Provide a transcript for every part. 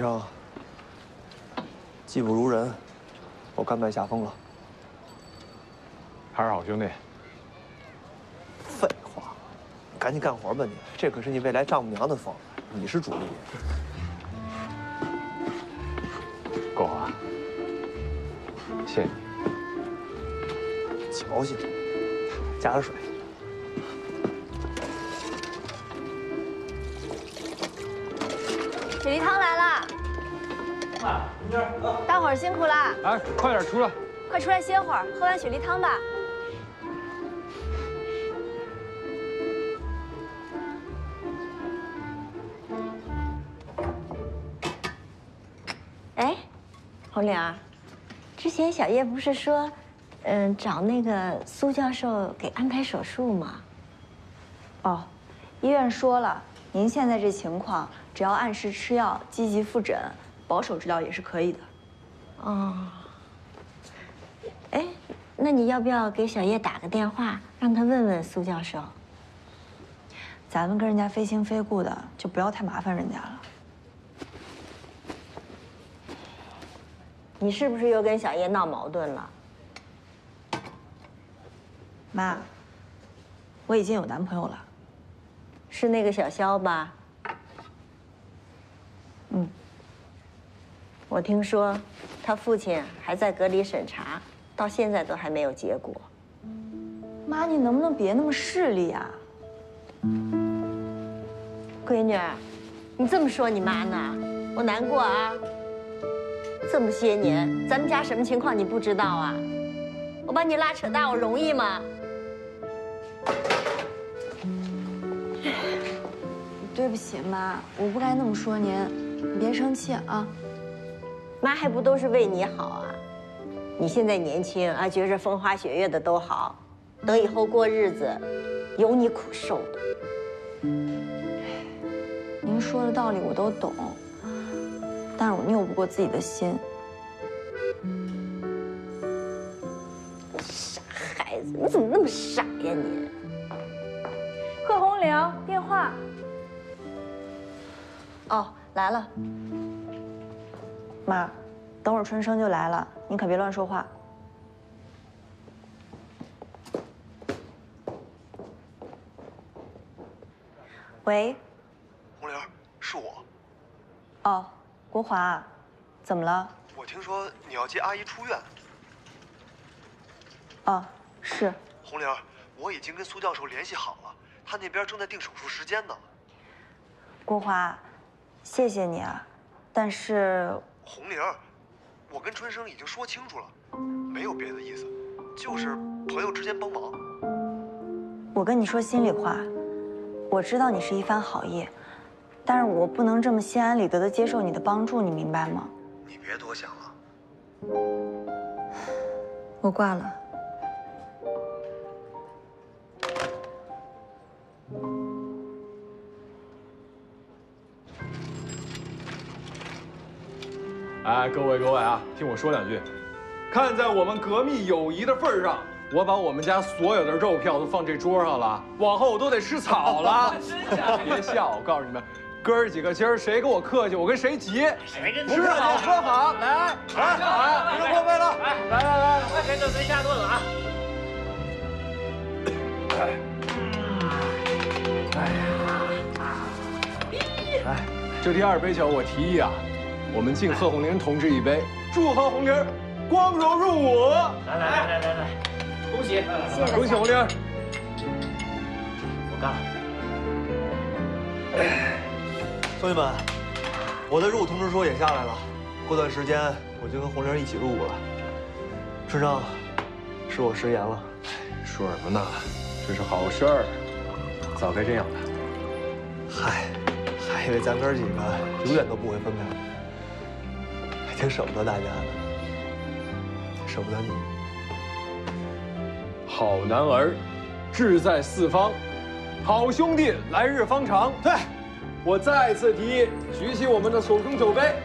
春生，技不如人，我甘拜下风了。还是好兄弟。废话，你赶紧干活吧你，这可是你未来丈母娘的风，你是主力。狗啊，谢谢你。瞧行，加点水。雪梨汤来了，大伙儿辛苦了，哎，快点出来！快出来歇会儿，喝碗雪梨汤吧。哎，红玲儿，之前小叶不是说，嗯，找那个苏教授给安排手术吗？哦，医院说了，您现在这情况，只要按时吃药，积极复诊，保守治疗也是可以的。哦，哎，那你要不要给小叶打个电话，让他问问苏教授？咱们跟人家非亲非故的，就不要太麻烦人家了。你是不是又跟小叶闹矛盾了？妈，我已经有男朋友了。是那个小肖吧？我听说，他父亲还在隔离审查，到现在都还没有结果。妈，你能不能别那么势利啊？闺女，你这么说你妈呢？我难过啊。这么些年，咱们家什么情况你不知道啊？我把你拉扯大，我容易吗？对不起，妈，我不该那么说您，你别生气啊。妈还不都是为你好啊？你现在年轻啊，觉着风花雪月的都好，等以后过日子，有你苦受的。您说的道理我都懂，但是我拗不过自己的心。傻孩子，你怎么那么傻呀你？贺红玲，电话。哦，来了。妈，等会儿春生就来了，你可别乱说话。喂，红玲，是我。哦，国华，怎么了？我听说你要接阿姨出院。哦，是。红玲，我已经跟苏教授联系好了，他那边正在定手术时间呢。国华，谢谢你啊，但是。红玲，我跟春生已经说清楚了，没有别的意思，就是朋友之间帮忙。我跟你说心里话，我知道你是一番好意，但是我不能这么心安理得的接受你的帮助，你明白吗？你别多想了。我挂了。哎，各位各位啊，听我说两句。看在我们革命友谊的份上，我把我们家所有的肉票都放这桌上了，往后我都得吃草了。别笑，我告诉你们，哥儿几个今儿谁跟我客气，我跟谁急。谁跟吃好喝好，来来来，别破费了。来来来，快给准备下顿了啊！哎呀，来，这第二杯酒我提议啊。我们敬贺红玲同志一杯，祝贺红玲光荣入伍！来来来来来来，恭喜！谢谢恭喜红玲！我干了。兄弟们，我的入伍通知书也下来了，过段时间我就跟红玲一起入伍了。春生，是我食言了。说什么呢？这是好事儿，早该这样的。嗨，还以为咱哥几个永远都不会分开。挺舍不得大家的，舍不得你。好男儿，志在四方；好兄弟，来日方长。对，我再次提议，举起我们的手中酒杯，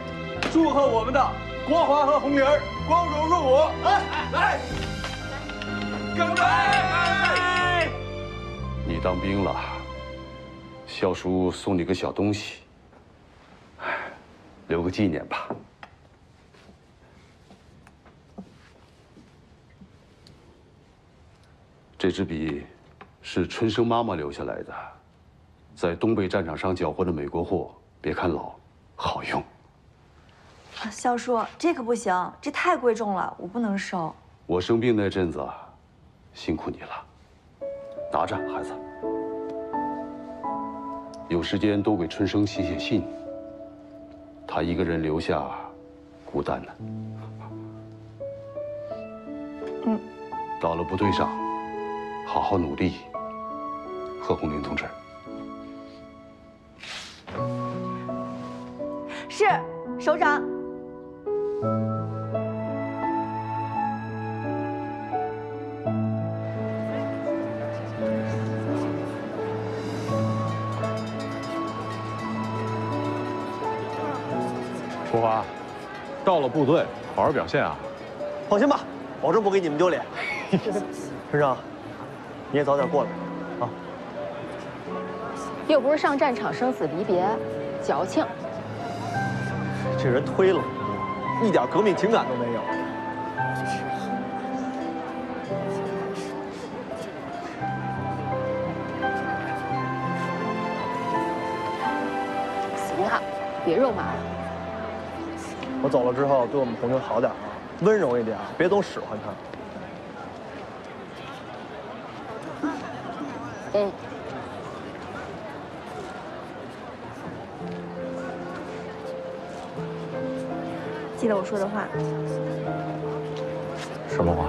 祝贺我们的国华和红玲儿光荣入伍。来来，干杯！你当兵了，肖叔送你个小东西。留个纪念吧。这支笔是春生妈妈留下来的，在东北战场上缴获的美国货，别看老，好用。肖叔，这可不行，这太贵重了，我不能收。我生病那阵子，辛苦你了，拿着，孩子。有时间多给春生写写信。他一个人留下，孤单呢。嗯。到了部队上，好好努力。贺红林同志。是，首长。国华，到了部队，好好表现啊！放心吧，保证不给你们丢脸。村长，你也早点过来啊！又不是上战场生死离别，矫情。这人推了，一点革命情感都没有。行了，别肉麻了。我走了之后，对我们红军好点啊，温柔一点，别总使唤他。嗯。记得我说的话。什么话？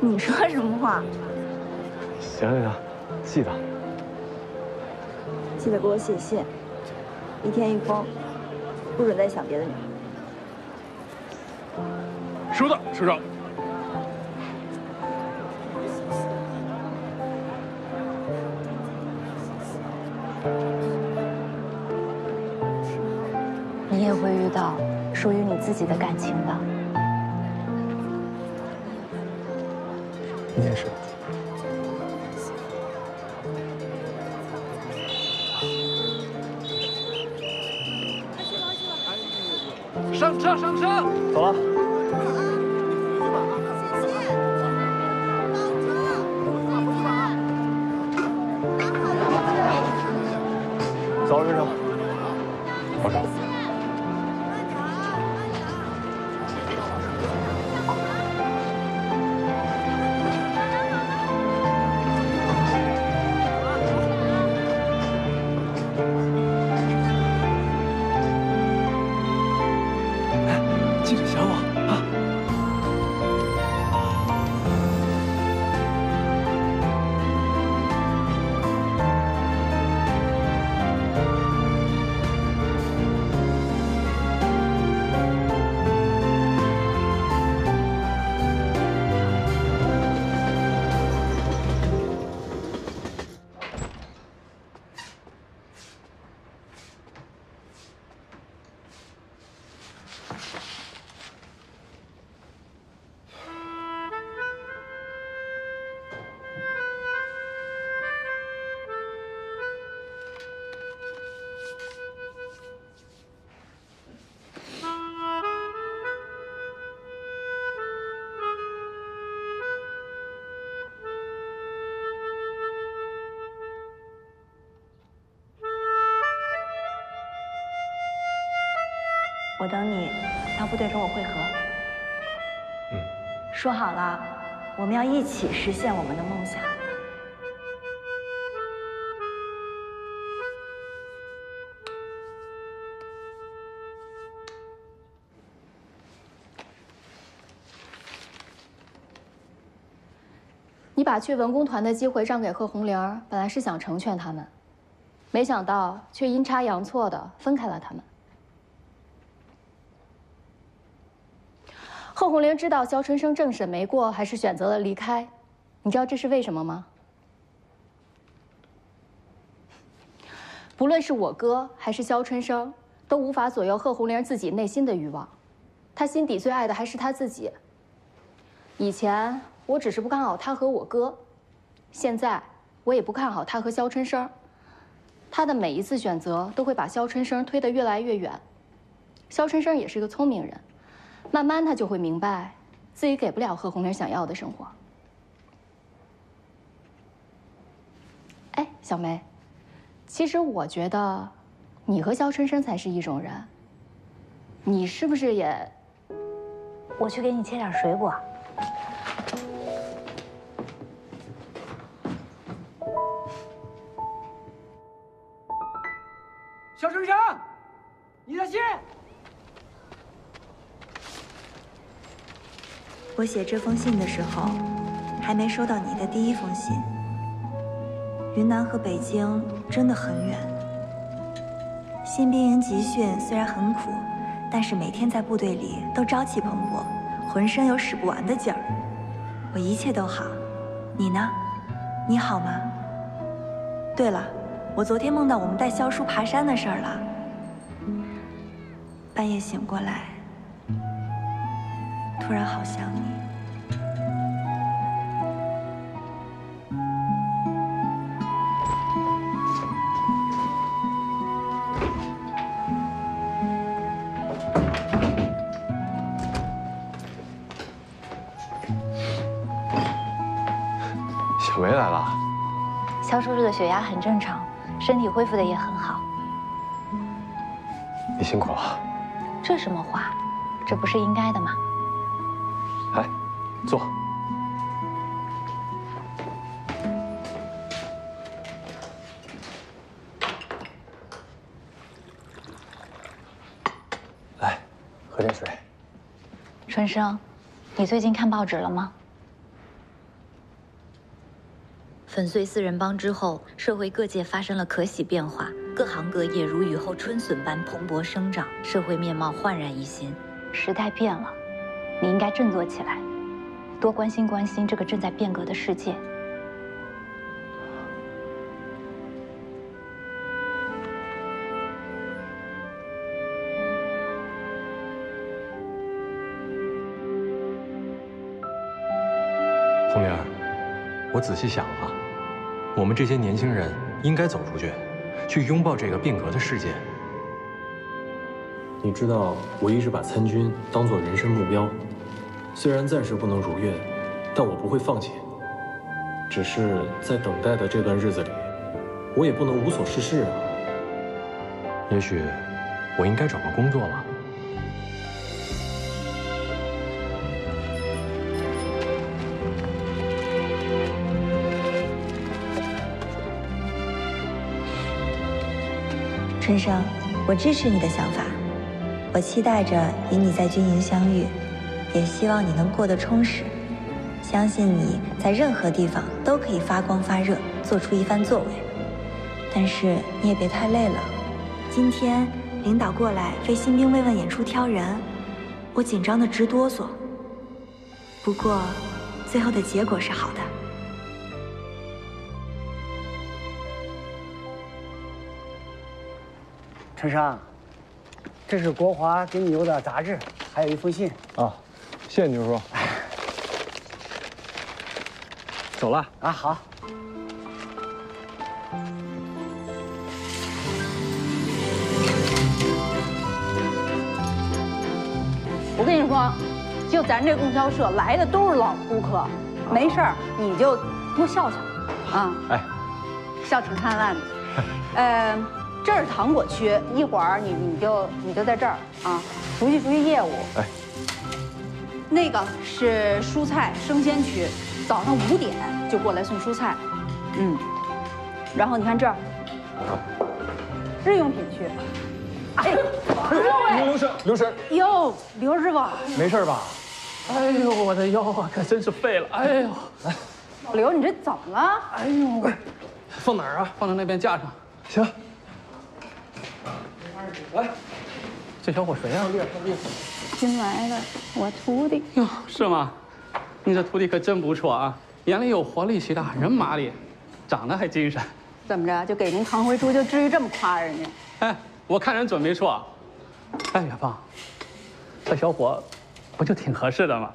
你说什么话？行行行，记得。记得给我写信，一天一封，不准再想别的女人。收到，首长。自己的感情吧。你也是。我等你到部队跟我会合。嗯，说好了，我们要一起实现我们的梦想。你把去文工团的机会让给贺红玲，本来是想成全他们，没想到却阴差阳错的分开了他们。贺红玲知道肖春生政审没过，还是选择了离开。你知道这是为什么吗？不论是我哥还是肖春生，都无法左右贺红玲自己内心的欲望。他心底最爱的还是他自己。以前我只是不看好他和我哥，现在我也不看好他和肖春生。他的每一次选择都会把肖春生推得越来越远。肖春生也是个聪明人，慢慢他就会明白，自己给不了贺红玲想要的生活。哎，小梅，其实我觉得，你和肖春生才是一种人。你是不是也？我去给你切点水果。肖春生，你的信。我写这封信的时候，还没收到你的第一封信。云南和北京真的很远。新兵营集训虽然很苦，但是每天在部队里都朝气蓬勃，浑身有使不完的劲儿。我一切都好，你呢？你好吗？对了，我昨天梦到我们带肖叔爬山的事儿了。半夜醒过来，突然好想你。小梅来了，肖叔叔的血压很正常，身体恢复的也很好。你辛苦了。这什么话？这不是应该的吗？来，坐。来，喝点水。春生，你最近看报纸了吗？粉碎四人帮之后，社会各界发生了可喜变化，各行各业如雨后春笋般蓬勃生长，社会面貌焕然一新。时代变了，你应该振作起来，多关心关心这个正在变革的世界。红玲儿，我仔细想了，我们这些年轻人应该走出去，去拥抱这个变革的世界。你知道，我一直把参军当做人生目标，虽然暂时不能如愿，但我不会放弃。只是在等待的这段日子里，我也不能无所事事啊。也许，我应该找个工作了。春生，我支持你的想法，我期待着与你在军营相遇，也希望你能过得充实。相信你在任何地方都可以发光发热，做出一番作为。但是你也别太累了。今天领导过来为新兵慰问演出挑人，我紧张的直哆嗦。不过，最后的结果是好的。陈生，这是国华给你邮的杂志，还有一封信。啊，谢谢牛叔。走了啊，好。我跟你说，就咱这供销社来的都是老顾客，没事儿你就多笑笑，啊，哎，笑挺灿烂的。呃，这是糖果区，一会儿你你就你就在这儿啊，熟悉熟悉业务。哎，那个是蔬菜生鲜区，早上五点就过来送蔬菜，嗯，然后你看这儿，日用品区。哎，刘刘婶，刘婶，哟，刘师傅，没事吧？哎呦，我的腰啊，可真是废了。哎呦，来，老刘，你这怎么了？哎呦，放哪儿啊？放到那边架上。行。来，这小伙谁呀啊？新来的，我徒弟。哟，是吗？你这徒弟可真不错啊，眼里有活力，气大，人麻利，长得还精神。怎么着，就给您扛回猪，就至于这么夸人家？哎。我看人准没错，哎，远芳，这小伙不就挺合适的吗？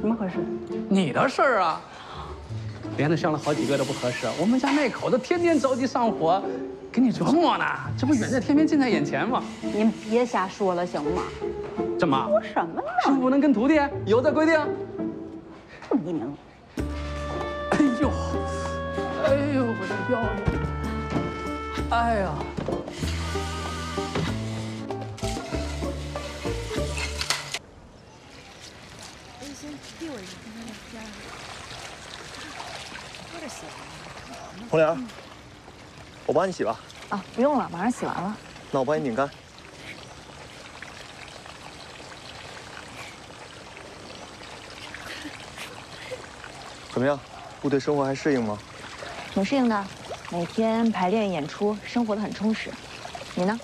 什么合适？你的事儿啊！连着生了好几个都不合适。我们家那口子天天着急上火，给你琢磨呢，这不远在天边近在眼前吗？您别瞎说了，行吗？怎么？说什么呢？师傅不能跟徒弟？有这规定？这么一名。哎呦，哎呦，我的腰！哎呀！红莲，我帮你洗吧。啊，不用了，马上洗完了。那我帮你拧干。怎么样？部队生活还适应吗？挺适应的，每天排练演出，生活的很充实。你呢？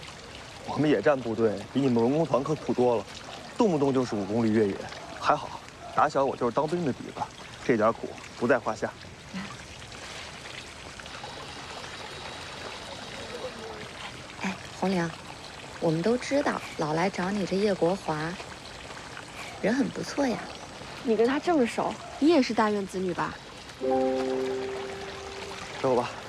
我们野战部队比你们文工团可苦多了，动不动就是五公里越野。还好，打小我就是当兵的底子，这点苦不在话下。红良，我们都知道老来找你这叶国华，人很不错呀。你跟他这么熟，你也是大院子女吧？给我吧。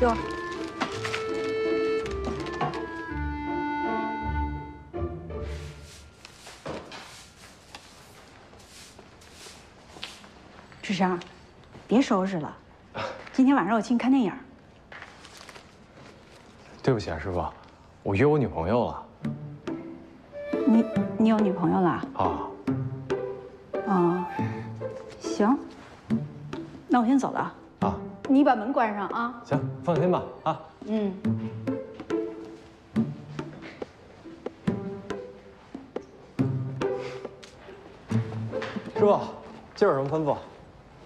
给我。志生，别收拾了，今天晚上我请你看电影。对不起啊，师傅，我约我女朋友了。你你有女朋友了？啊。啊，行，那我先走了。啊。你把门关上啊。行，放心吧，啊。嗯。师傅，今儿有什么吩咐？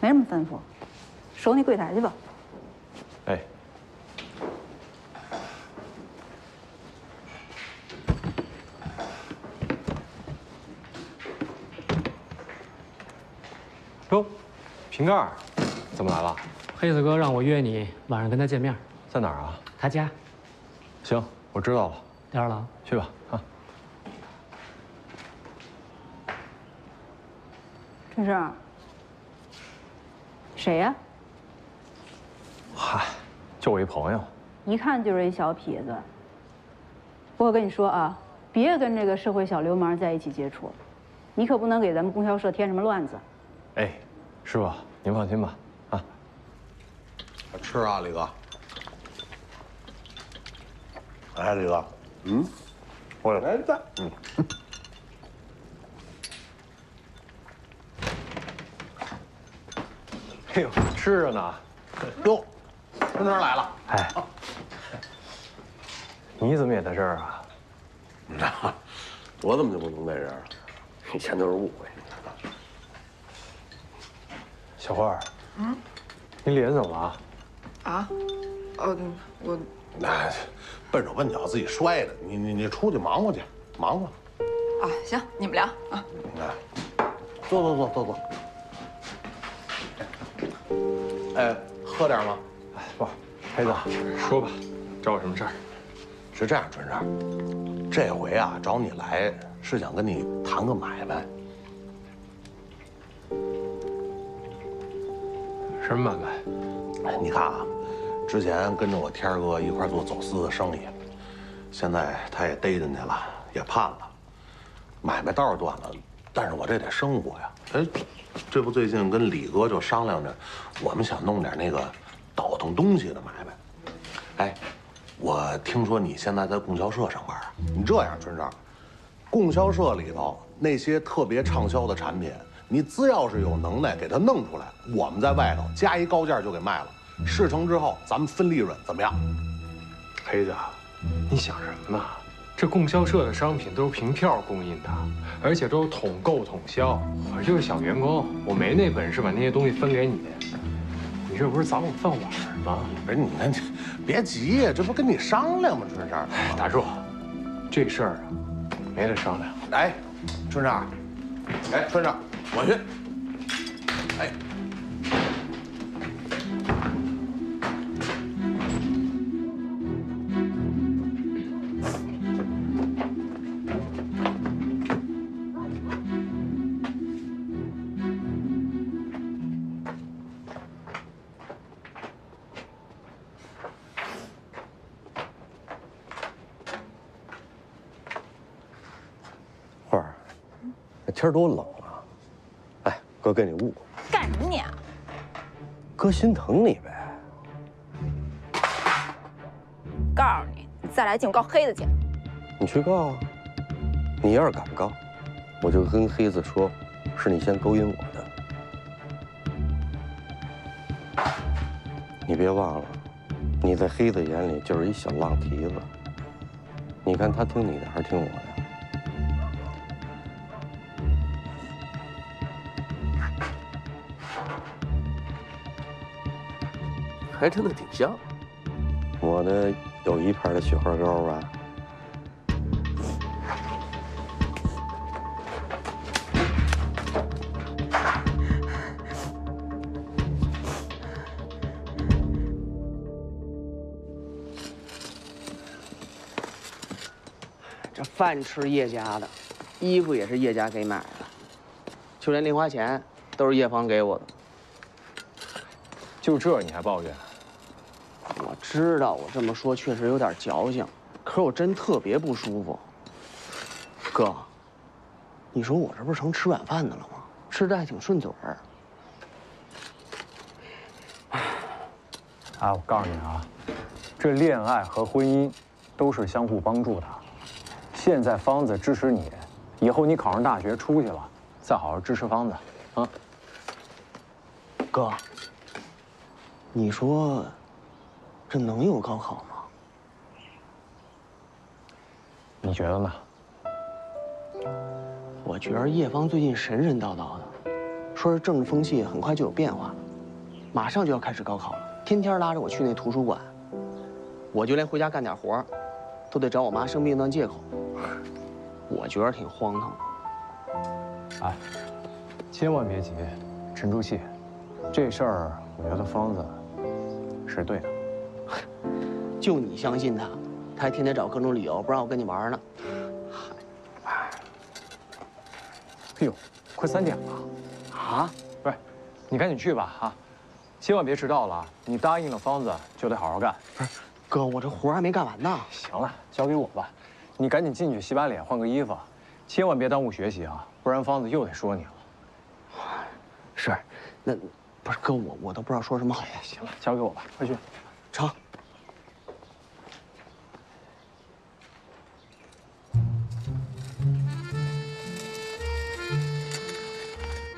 没什么吩咐，守你柜台去吧。哎。哟，瓶盖，怎么来了？黑子哥让我约你晚上跟他见面，在哪儿啊？他家。行，我知道了。第二郎，去吧，啊。春生，谁呀？嗨，就我一朋友。一看就是一小痞子。不过跟你说啊，别跟这个社会小流氓在一起接触，你可不能给咱们供销社添什么乱子。哎，师傅，您放心吧，啊。吃啊，李哥。哎，李哥，嗯，我来在，嗯。哎呦，吃着呢。哟，春春来了。哎，你怎么也在这儿啊？我怎么就不能在这儿？以前都是误会。小花儿，嗯，你脸怎么了？啊？哦，我那笨手笨脚自己摔的。你你你出去忙活去，忙活。啊，行，你们聊啊。来，坐坐坐坐坐。哎，喝点吗？哎，不，裴总，说吧，找我什么事儿？是这样，春生，这回啊找你来是想跟你谈个买卖。什么买卖？你看啊，之前跟着我天哥一块做走私的生意，现在他也逮进去了，也判了，买卖倒是断了，但是我这得生活呀。哎，这不最近跟李哥就商量着，我们想弄点那个倒腾东西的买卖。哎，我听说你现在在供销社上班啊？你这样，春生，供销社里头那些特别畅销的产品。你只要是有能耐，给他弄出来，我们在外头加一高价就给卖了。事成之后，咱们分利润，怎么样？黑子，你想什么呢？这供销社的商品都是凭票供应的，而且都是统购统销。我就是小员工，我没那本事把那些东西分给你。你这不是砸我饭碗吗？不是你看，别急，这不跟你商量吗？春生，大柱，这事儿啊，没得商量。哎，春生，哎，春山，我去。哎，花儿，这天儿多冷！哥跟你误会，干什么你啊？哥心疼你呗。告诉你，你再来劲，我告黑子去。你去告啊！你要是敢告，我就跟黑子说，是你先勾引我的。你别忘了，你在黑子眼里就是一小浪蹄子。你看他听你的还是听我的？还真的挺像。我的有一盘的雪花膏吧。这饭吃叶家的，衣服也是叶家给买的，就连零花钱都是叶芳给我的。就这你还抱怨？我知道我这么说确实有点矫情，可是我真特别不舒服。哥，你说我这不是成吃软饭的了吗？吃的还挺顺嘴儿。啊，我告诉你啊，这恋爱和婚姻都是相互帮助的。现在方子支持你，以后你考上大学出去了，再好好支持方子，啊。哥，你说这能有高考吗？你觉得呢？我觉着叶芳最近神神叨叨的，说是政治风气很快就有变化了，马上就要开始高考了，天天拉着我去那图书馆，我就连回家干点活，都得找我妈生病当借口，我觉得挺荒唐的。哎，千万别急，沉住气。这事儿，我觉得方子是对的。就你相信他，他还天天找各种理由不让我跟你玩呢。哎呦，快三点了，啊？不是，你赶紧去吧啊！千万别迟到了。你答应了方子，就得好好干。不是，哥，我这活还没干完呢。行了，交给我吧。你赶紧进去洗把脸，换个衣服，千万别耽误学习啊，不然方子又得说你了。是，那不是哥，我我都不知道说什么好。行了，交给我吧，快去。成。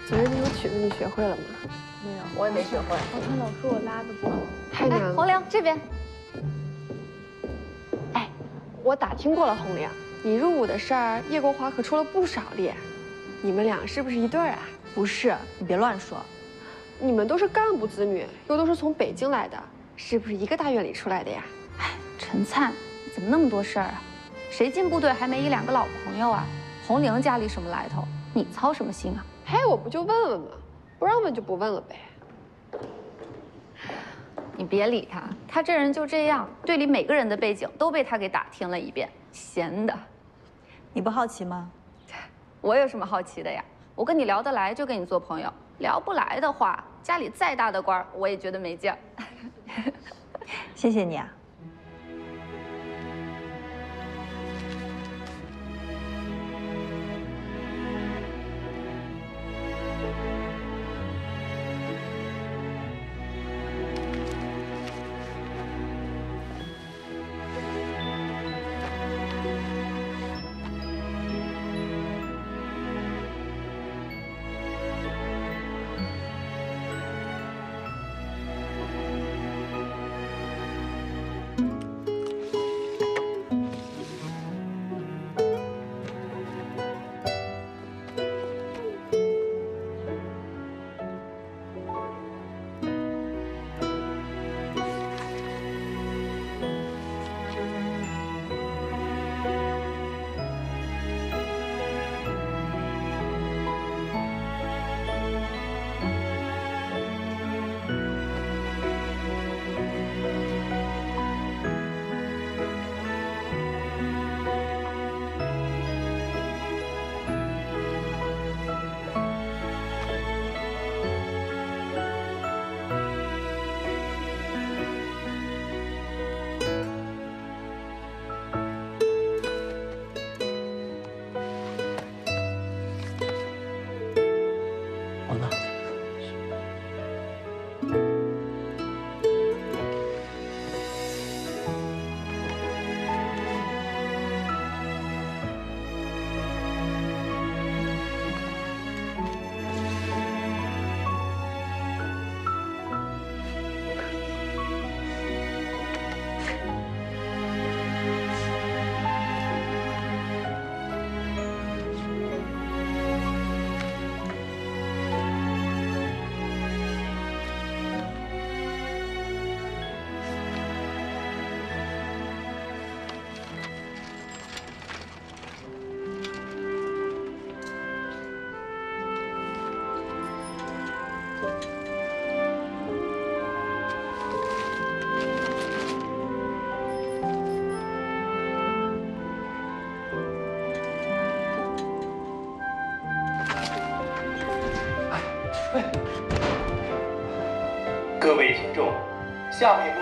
昨天那首曲子你学会了吗？没有，我也没学会。我看老师我拉的不好，太哎难了。红玲这边，哎，我打听过了，红玲，你入伍的事儿，叶国华可出了不少力。你们俩是不是一对儿啊？不是，你别乱说。你们都是干部子女，又都是从北京来的，是不是一个大院里出来的呀？哎，陈灿，你怎么那么多事儿啊？谁进部队还没一两个老朋友啊？红玲家里什么来头？你操什么心啊？嘿，我不就问问吗？不让问就不问了呗。你别理他，他这人就这样，队里每个人的背景都被他给打听了一遍，闲的。你不好奇吗？我有什么好奇的呀？我跟你聊得来就跟你做朋友，聊不来的话，家里再大的官我也觉得没劲儿。谢谢你啊。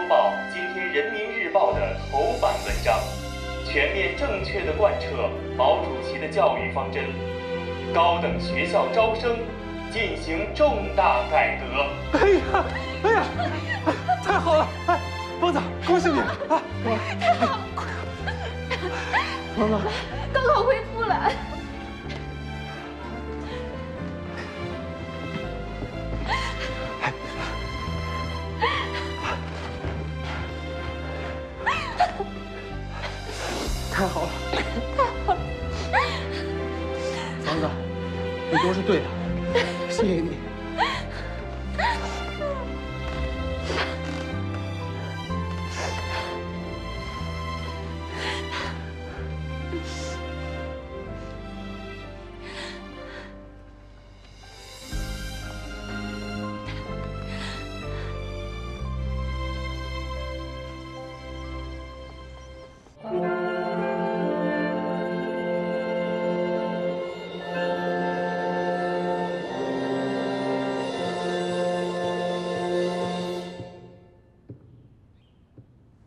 报今天《人民日报》的头版文章：全面正确的贯彻毛主席的教育方针，高等学校招生进行重大改革。哎呀，哎呀，太好了！哎，王总，恭喜你！啊，太好了！疯子，高考恢复了。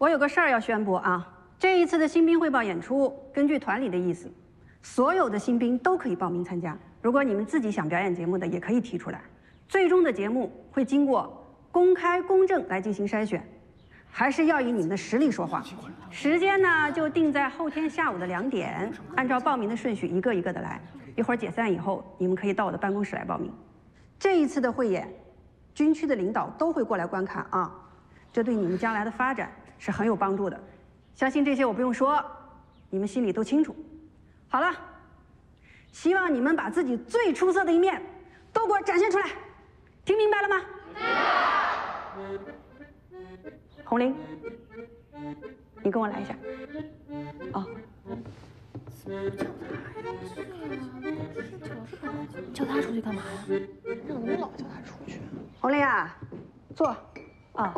我有个事儿要宣布啊！这一次的新兵汇报演出，根据团里的意思，所有的新兵都可以报名参加。如果你们自己想表演节目的，也可以提出来。最终的节目会经过公开公正来进行筛选，还是要以你们的实力说话。时间呢，就定在后天下午的两点，按照报名的顺序一个一个的来。一会儿解散以后，你们可以到我的办公室来报名。这一次的汇演，军区的领导都会过来观看啊，这对你们将来的发展。是很有帮助的，相信这些我不用说，你们心里都清楚。好了，希望你们把自己最出色的一面都给我展现出来，听明白了吗？红玲，你跟我来一下。哦。叫他出去干嘛呀？让你老叫他出去。红玲啊，坐。啊。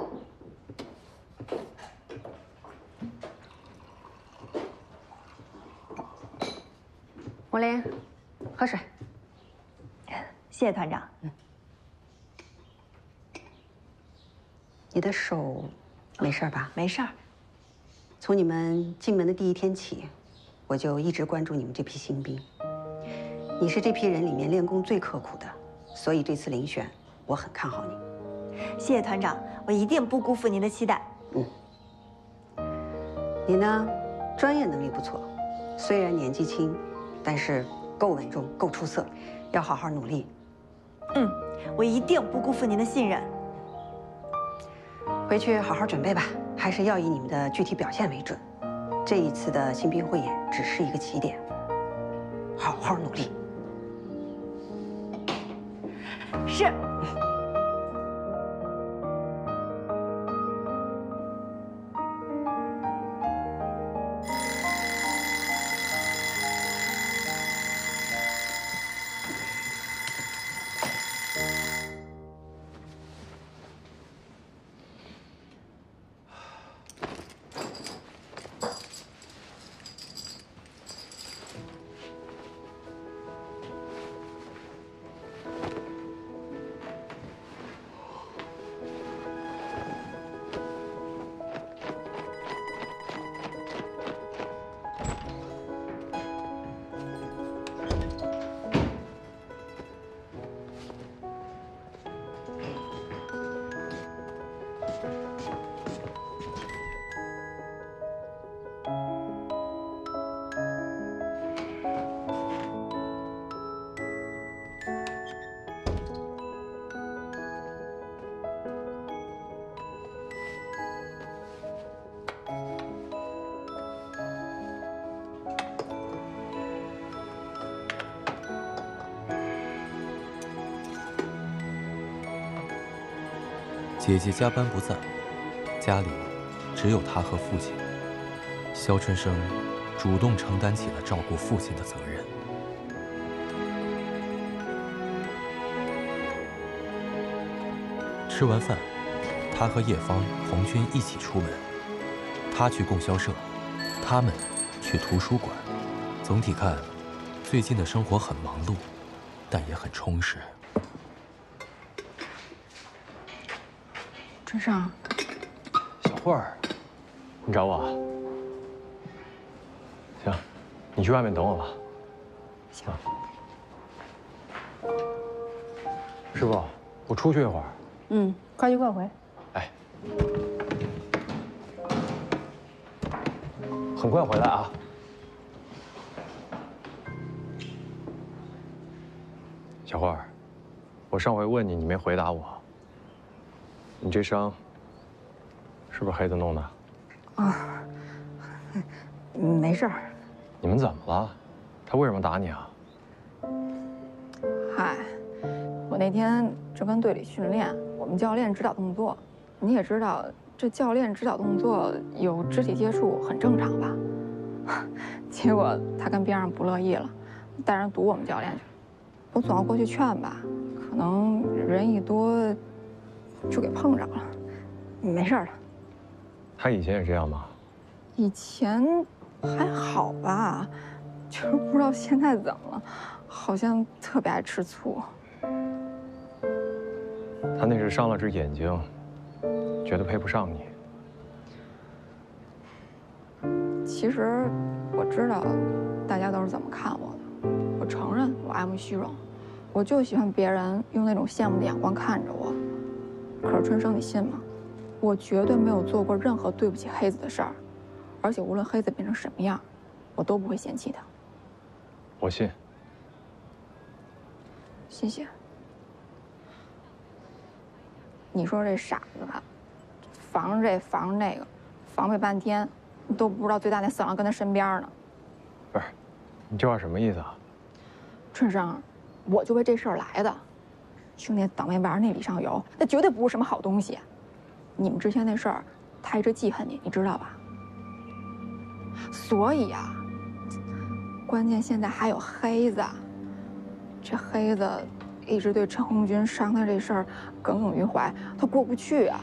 红林，喝水。谢谢团长。嗯。你的手没事吧？没事儿。从你们进门的第一天起，我就一直关注你们这批新兵。你是这批人里面练功最刻苦的，所以这次遴选我很看好你。谢谢团长，我一定不辜负您的期待。嗯。你呢，专业能力不错，虽然年纪轻。但是够稳重，够出色，要好好努力。嗯，我一定不辜负您的信任。回去好好准备吧，还是要以你们的具体表现为准。这一次的新兵汇演只是一个起点，好好努力。是。姐姐加班不在，家里只有她和父亲。肖春生主动承担起了照顾父亲的责任。吃完饭，他和叶芳、红军一起出门。他去供销社，他们去图书馆。总体看，最近的生活很忙碌，但也很充实。春生，小慧儿，你找我啊？行，你去外面等我吧。行。师傅，我出去一会儿。嗯，快去快回。哎，很快回来啊。小慧儿，我上回问你，你没回答我。你这伤是不是黑子弄的？啊，没事儿。你们怎么了？他为什么打你啊？嗨，我那天正跟队里训练，我们教练指导动作。你也知道，这教练指导动作有肢体接触很正常吧？结果他跟边上不乐意了，带人堵我们教练去了。我总要过去劝吧，可能人一多，就给碰着了。没事了。他以前也这样吗？以前还好吧，就是不知道现在怎么了，好像特别爱吃醋。他那是伤了只眼睛，觉得配不上你。其实我知道，大家都是怎么看我的。我承认我爱慕虚荣，我就喜欢别人用那种羡慕的眼光看着我。可是春生，你信吗？我绝对没有做过任何对不起黑子的事儿，而且无论黑子变成什么样，我都不会嫌弃他。我信。谢谢。你说这傻子吧，防着这防着那个，防备半天，都不知道最大那色狼跟他身边呢。不是，你这话什么意思啊？春生，我就为这事儿来的。兄弟，倒霉玩那李尚游，那绝对不是什么好东西。你们之前那事儿，他一直记恨你，你知道吧？所以啊，关键现在还有黑子，这黑子一直对陈红军伤他这事儿耿耿于怀，他过不去啊。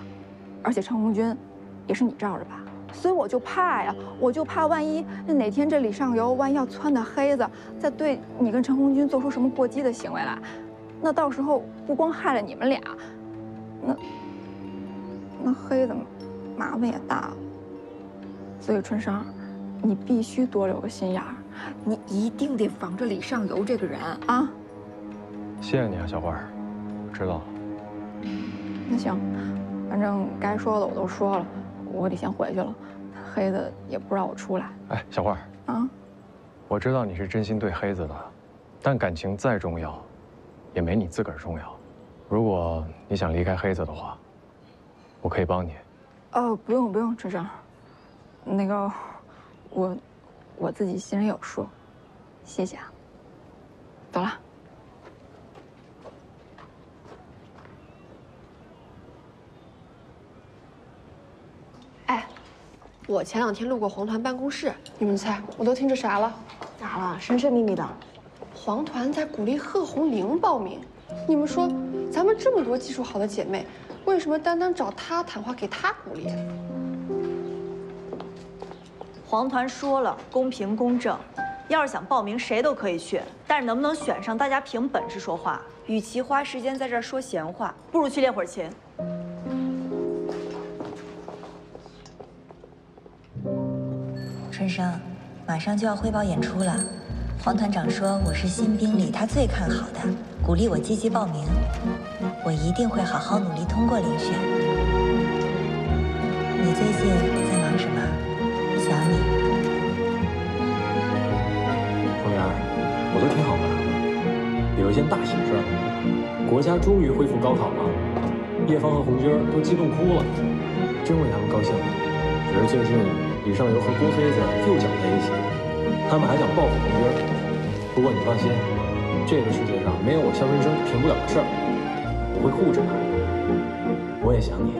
而且陈红军也是你罩着吧？所以我就怕呀，我就怕万一那哪天这李尚游万一要撺掇黑子再对你跟陈红军做出什么过激的行为来，那到时候不光害了你们俩，那……那黑子麻烦也大了，所以春生，你必须多留个心眼儿，你一定得防着李尚游这个人啊！谢谢你啊，小花儿，知道了。那行，反正该说的我都说了，我得先回去了。黑子也不让我出来。哎，小花儿啊，我知道你是真心对黑子的，但感情再重要，也没你自个儿重要。如果你想离开黑子的话，我可以帮你。哦，不用不用，春生，那个，我我自己心里有数，谢谢啊。走了。哎，我前两天路过黄团办公室，你们猜我都听着啥了？咋了？神神秘秘的。黄团在鼓励贺红玲报名。你们说，咱们这么多技术好的姐妹，为什么单单找她谈话，给她鼓励？黄团说了，公平公正，要是想报名，谁都可以去。但是能不能选上，大家凭本事说话。与其花时间在这儿说闲话，不如去练会儿琴。春生，马上就要汇报演出了。黄团长说我是新兵里他最看好的，鼓励我积极报名。我一定会好好努力通过遴选。你最近在忙什么？想你。红莲，我都挺好的。有一件大喜事，国家终于恢复高考了，叶芳和红军都激动哭了，真为他们高兴。只是最近李尚游和郭黑子又搅在一起，他们还想报复红军。不过你放心，这个世界上没有我肖春生平不了的事儿，我会护着他。我也想你。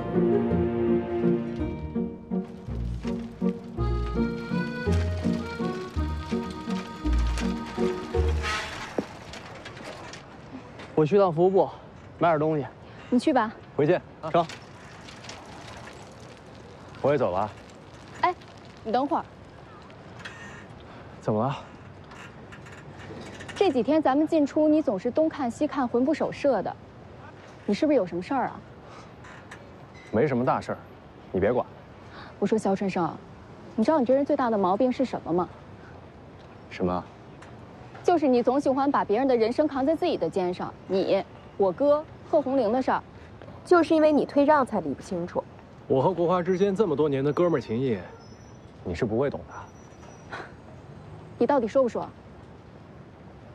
我去趟服务部，买点东西。你去吧。回见，成。我也走了。哎，你等会儿。怎么了？这几天咱们进出，你总是东看西看，魂不守舍的，你是不是有什么事儿啊？没什么大事儿，你别管。我说肖春生，你知道你这人最大的毛病是什么吗？什么？就是你总喜欢把别人的人生扛在自己的肩上。你、我哥、贺红玲的事儿，就是因为你退让才理不清楚。我和国华之间这么多年的哥们儿情谊，你是不会懂的。你到底说不说？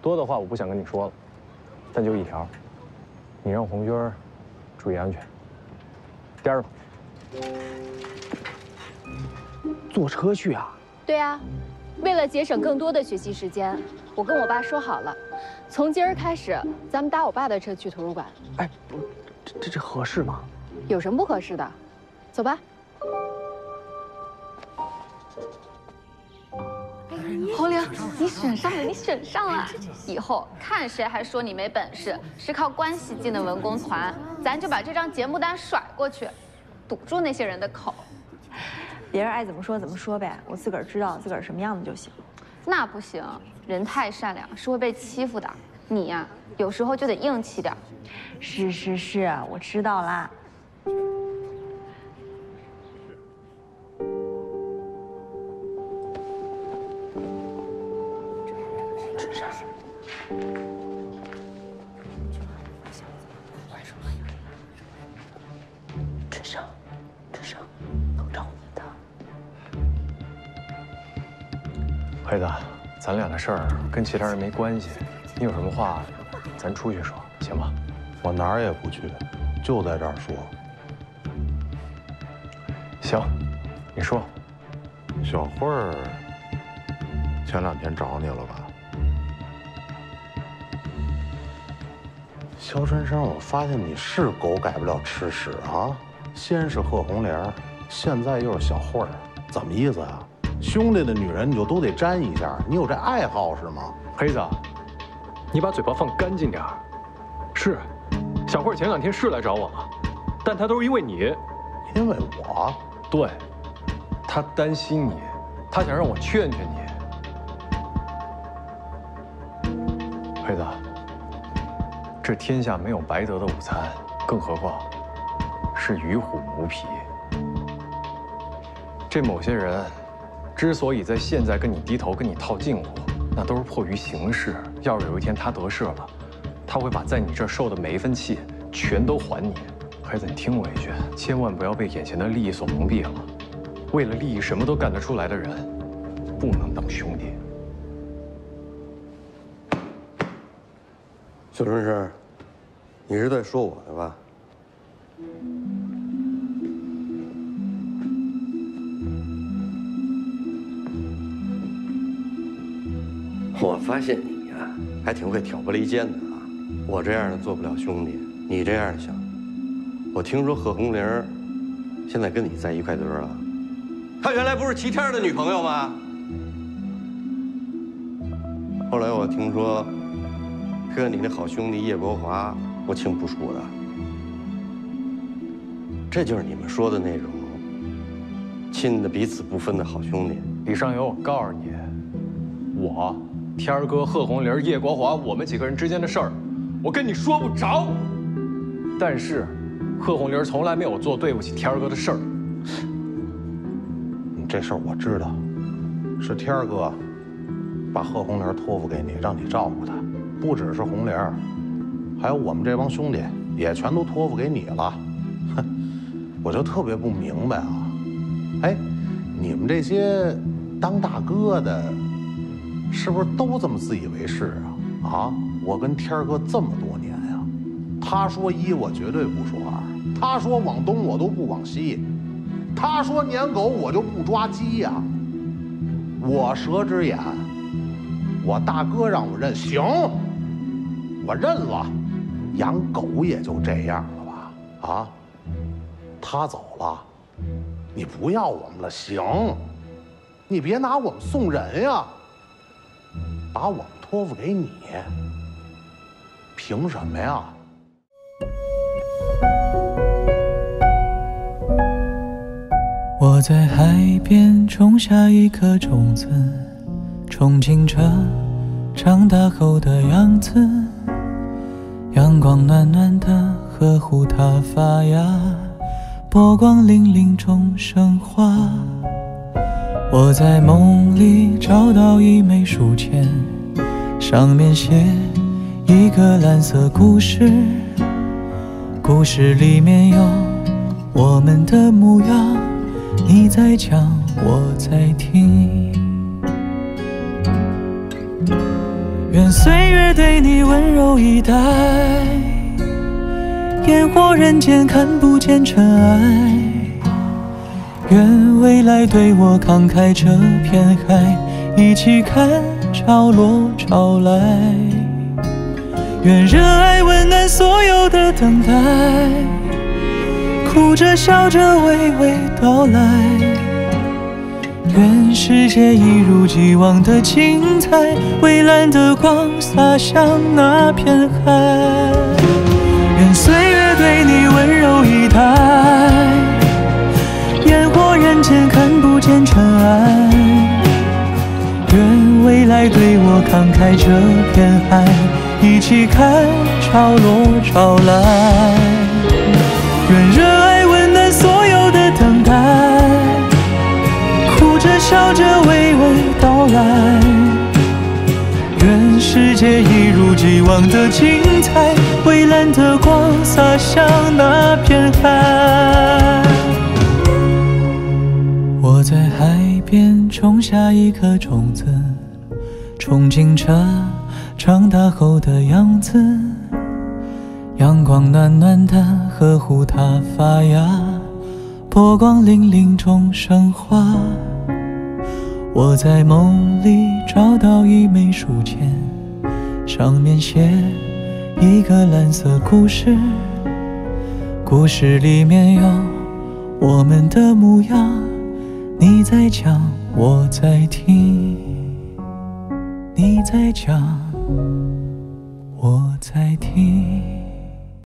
多的话我不想跟你说了，但就一条，你让红军儿注意安全。颠儿吧。坐车去啊？对啊，为了节省更多的学习时间，我跟我爸说好了，从今儿开始，咱们搭我爸的车去图书馆。哎，不，这这这合适吗？有什么不合适的？走吧。红玲，你选上了，你选上了！以后看谁还说你没本事，是靠关系进的文工团，咱就把这张节目单甩过去，堵住那些人的口。别人爱怎么说怎么说呗，我自个儿知道自个儿什么样子就行。那不行，人太善良是会被欺负的。你呀，有时候就得硬气点。是是是，我知道啦。生，春生，都找你的。黑子，咱俩的事儿跟其他人没关系，你有什么话，咱出去说，行吗？我哪儿也不去，就在这儿说。行，你说。小慧儿前两天找你了吧？肖春生，我发现你是狗改不了吃屎啊！先是贺红莲，现在又是小慧儿，怎么意思啊？兄弟的女人你就都得沾一下，你有这爱好是吗？黑子，你把嘴巴放干净点儿。是，小慧前两天是来找我了，但她都是因为你，因为我，对，她担心你，她想让我劝劝你。黑子，这天下没有白得的午餐，更何况是与虎谋皮。这某些人之所以在现在跟你低头、跟你套近乎，那都是迫于形势。要是有一天他得势了，他会把在你这儿受的每一分气全都还你。孩子，你听我一句，千万不要被眼前的利益所蒙蔽了。为了利益什么都干得出来的人，不能当兄弟。小春生，你是在说我的吧？我发现你呀，还挺会挑拨离间的啊！我这样的做不了兄弟，你这样的行。我听说贺红玲现在跟你在一块堆了，她原来不是齐天的女朋友吗？后来我听说，和你那好兄弟叶国华不清不楚的，这就是你们说的那种亲的彼此不分的好兄弟。李尚友，我告诉你，我。天儿哥、贺红玲、叶国华，我们几个人之间的事儿，我跟你说不着。但是，贺红玲从来没有做对不起天儿哥的事儿。这事儿我知道，是天儿哥把贺红玲托付给你，让你照顾她。不只是红玲，还有我们这帮兄弟也全都托付给你了。我就特别不明白啊！哎，你们这些当大哥的。是不是都这么自以为是啊？啊！我跟天哥这么多年呀，他说一我绝对不说二，他说往东我都不往西，他说撵狗我就不抓鸡呀。我蛇之眼，我大哥让我认，行，我认了。养狗也就这样了吧？啊！他走了，你不要我们了，行？你别拿我们送人呀！把我们托付给你，凭什么呀？我在海边种下一颗种子，憧憬着长大后的样子。阳光暖暖的，呵护它发芽，波光粼粼中生花。我在梦里找到一枚书签，上面写一个蓝色故事，故事里面有我们的模样，你在讲，我在听。愿岁月对你温柔以待，烟火人间看不见尘埃。愿未来对我慷慨这片海，一起看潮落潮来。愿热爱温暖所有的等待，哭着笑着娓娓道来。愿世界一如既往的精彩，蔚蓝的光洒向那片海。愿岁对你温柔以待，烟火人间看不见尘埃。愿未来对我慷慨这片海，一起看潮落潮来。愿热爱温暖所有的等待。哭着笑着娓娓道来，世界一如既往的精彩，蔚蓝的光洒向那片海。我在海边种下一颗种子，憧憬着长大后的样子。阳光暖暖的，呵护它发芽，波光粼粼中生花。我在梦里找到一枚书签，上面写一个蓝色故事，故事里面有我们的模样。你在讲，我在听；你在讲，我在听。